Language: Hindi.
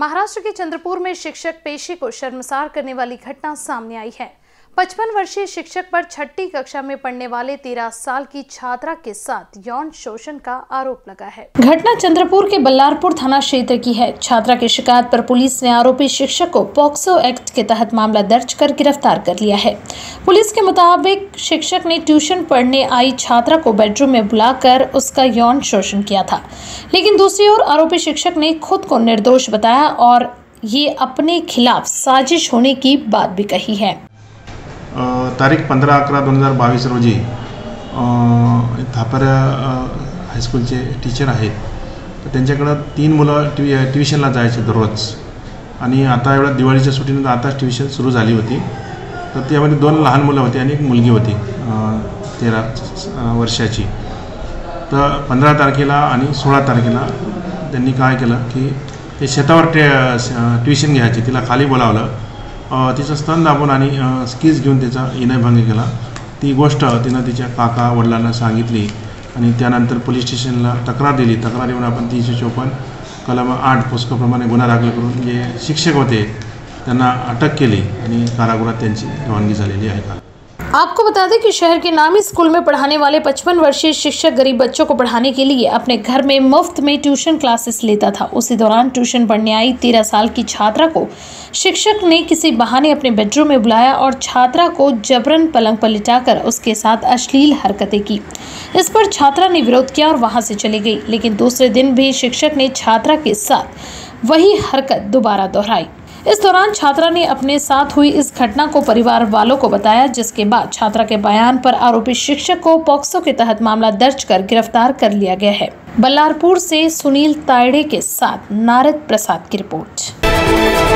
महाराष्ट्र के चंद्रपुर में शिक्षक पेशे को शर्मसार करने वाली घटना सामने आई है। पचपन वर्षीय शिक्षक पर छठी कक्षा में पढ़ने वाले तेरह साल की छात्रा के साथ यौन शोषण का आरोप लगा है। घटना चंद्रपुर के बल्लारपुर थाना क्षेत्र की है। छात्रा की शिकायत पर पुलिस ने आरोपी शिक्षक को पॉक्सो एक्ट के तहत मामला दर्ज कर गिरफ़्तार कर लिया है। पुलिस के मुताबिक शिक्षक ने ट्यूशन पढ़ने आई छात्रा को बेडरूम में बुलाकर उसका यौन शोषण किया था। लेकिन दूसरी ओर आरोपी शिक्षक ने खुद को निर्दोष बताया और ये अपने खिलाफ साजिश होने की बात भी कही है। तारीख पंधरा अकरा दोन हजार बावीस रोजी अ, थापऱ्या हायस्कूलचे टीचर आहेत. तर त्यांच्याकडं तीन मुलं ट्यु ट्युशनला जायचे दररोज. आणि आता एवढ्या दिवाळीच्या सुट्टीनंतर आताच ट्युशन सुरू झाली होती. तर त्यामध्ये दोन लहान मुलं होती आणि एक मुलगी होती तेरा वर्षाची. तर पंधरा तारखेला आणि सोळा तारखेला त्यांनी काय केलं की ते शेतावर टे ट्युशन घ्यायची. तिला खाली बोलावलं. तिचं स्तन दाबून आणि स्कीज घेऊन त्याचा इनयभंग केला. ती गोष्ट तिनं तिच्या काका वडिलांना सांगितली आणि त्यानंतर पोलीस स्टेशनला तक्रार दिली. तक्रार येऊन आपण तीनशे चोपन्न कलम आठ पुस्तकाप्रमाणे गुन्हा दाखल करून जे शिक्षक होते त्यांना अटक केली आणि कारागृहात त्यांची रवानगी झालेली आहे. का आपको बता दें कि शहर के नामी स्कूल में पढ़ाने वाले 55 वर्षीय शिक्षक गरीब बच्चों को पढ़ाने के लिए अपने घर में मुफ़्त में ट्यूशन क्लासेस लेता था। उसी दौरान ट्यूशन पढ़ने आई तेरह साल की छात्रा को शिक्षक ने किसी बहाने अपने बेडरूम में बुलाया और छात्रा को जबरन पलंग पर लिटाकर उसके साथ अश्लील हरकतें की। इस पर छात्रा ने विरोध किया और वहाँ से चली गई, लेकिन दूसरे दिन भी शिक्षक ने छात्रा के साथ वही हरकत दोबारा दोहराई। इस दौरान छात्रा ने अपने साथ हुई इस घटना को परिवार वालों को बताया, जिसके बाद छात्रा के बयान पर आरोपी शिक्षक को पॉक्सो के तहत मामला दर्ज कर गिरफ़्तार कर लिया गया है। बल्लारपुर से सुनील ताइडे के साथ नारद प्रसाद की रिपोर्ट।